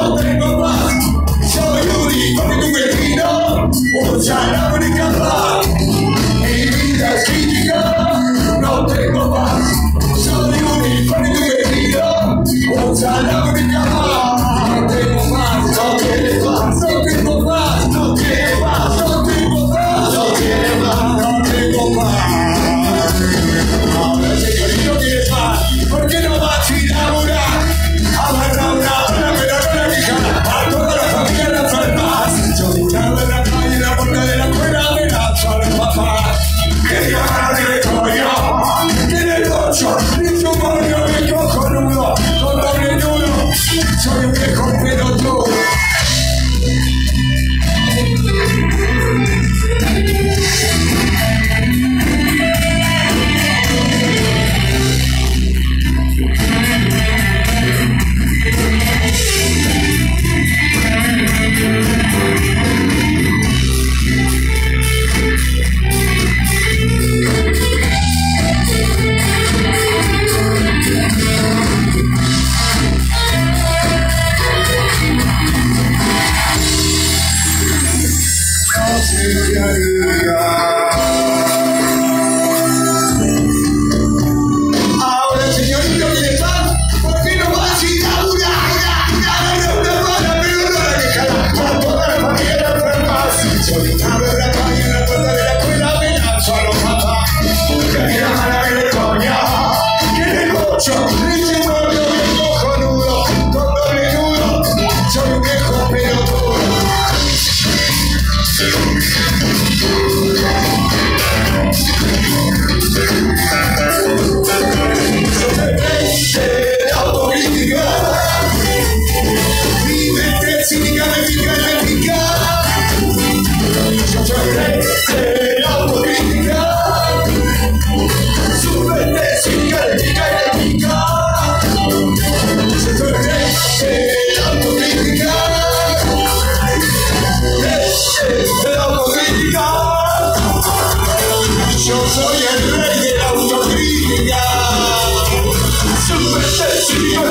¿Por qué no vas a ir ahora? Agarra una hora,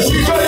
She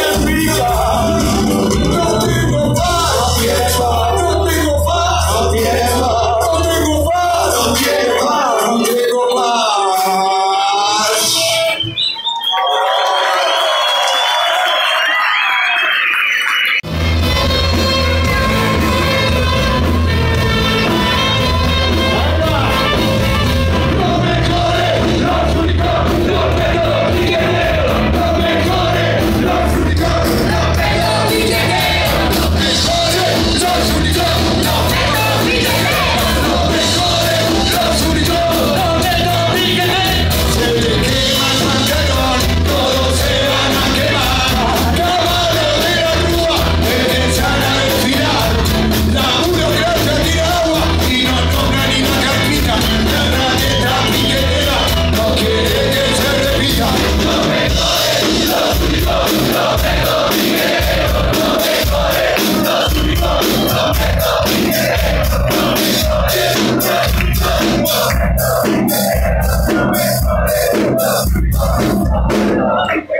Oh, my God.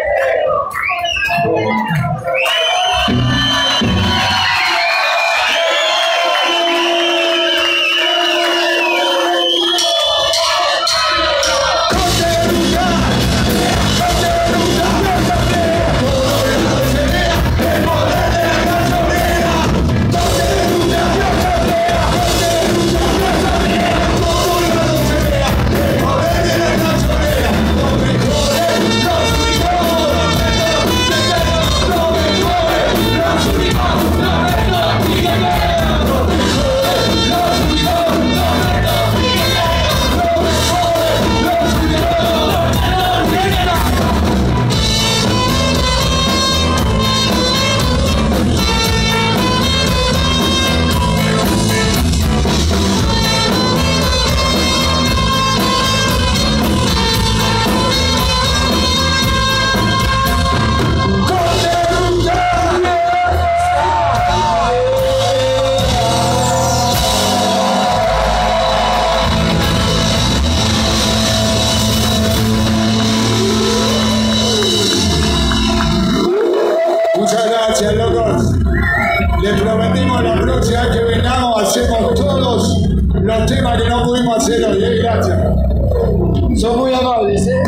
Son muy amables, ¿eh?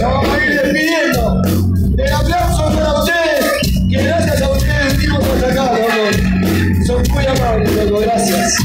Vamos a ir despidiendo. El aplauso para ustedes, que gracias a ustedes vimos hasta acá, loco. Son muy amables, loco, gracias.